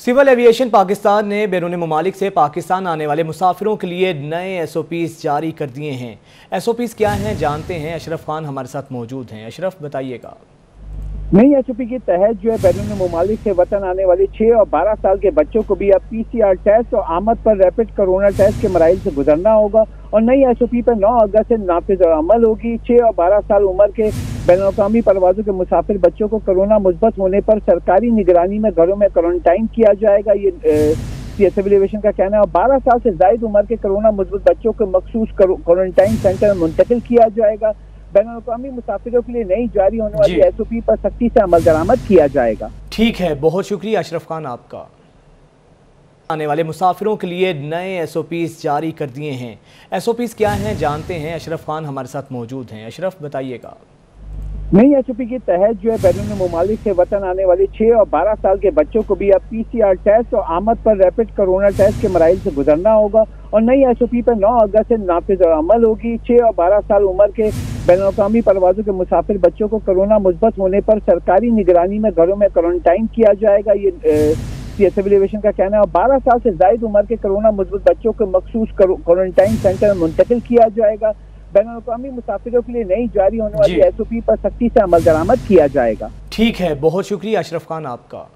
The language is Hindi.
सिविल एविएशन पाकिस्तान ने बैरून ममालिक से पाकिस्तान आने वाले मुसाफिरों के लिए नए एस ओ पीज़ जारी कर दिए हैं। एस ओ पीज़ क्या हैं, जानते हैं? अशरफ खान हमारे साथ मौजूद हैं। अशरफ, बताइएगा। नई एस के तहत जो है बैरून ममालिक से वतन आने वाले छह और बारह साल के बच्चों को भी अब पीसीआर टेस्ट और आमद पर रैपिड कोरोना टेस्ट के मराइल से गुजरना होगा। और नई एस पर नौ अगस्त से नाफिज और अमल होगी। छह और बारह साल उम्र के बैन अवी परवाजों के मुसाफिर बच्चों को कोरोना मुस्बत होने पर सरकारी निगरानी में घरों में क्वारंटाइन किया जाएगा। ये सिविल का कहना है। और बारह साल से जायद उम्र के कोरोना मुस्बत बच्चों को मखसूस क्वारंटाइन सेंटर में मुंतकिल किया जाएगा। बैन अवी मुसाफिरों के लिए नई जारी होने वाली एस ओ पी पर सख्ती से अमल दरामद किया जाएगा। ठीक है बहुत शुक्रिया अशरफ खान आपका। आने वाले मुसाफिरों के लिए नए एस ओ पीज़ जारी कर दिए हैं। एस ओ पीज़ क्या हैं जानते हैं? अशरफ खान हमारे साथ मौजूद हैं। अशरफ बताइएगा। नई एसओपी के तहत जो है बैरून ममालिक से वतन आने वाले छह और बारह साल के बच्चों को भी अब पीसीआर टेस्ट और आमद पर रैपिड कोरोना टेस्ट के मराइल से गुजरना होगा और नई एस ओ पी पर नौ अगस्त से नाफिज अमल होगी। छह और बारह साल उम्र के बैन अवी परवाजों के मुसाफिर बच्चों को कोरोना मुस्बत होने पर सरकारी निगरानी में घरों में क्वारंटाइन किया जाएगा। ये सिविल एविएशन का कहना है और बारह साल से जायद उम्र के कोरोना मुस्बत बच्चों को मखसूस क्वारंटाइन सेंटर में मुंतकिल किया जाएगा। बैन अवी मुसाफिरों के लिए नई जारी होने वाली एस ओ पी पर सख्ती से अमल दरामद किया जाएगा। ठीक है बहुत शुक्रिया अशरफ खान आपका।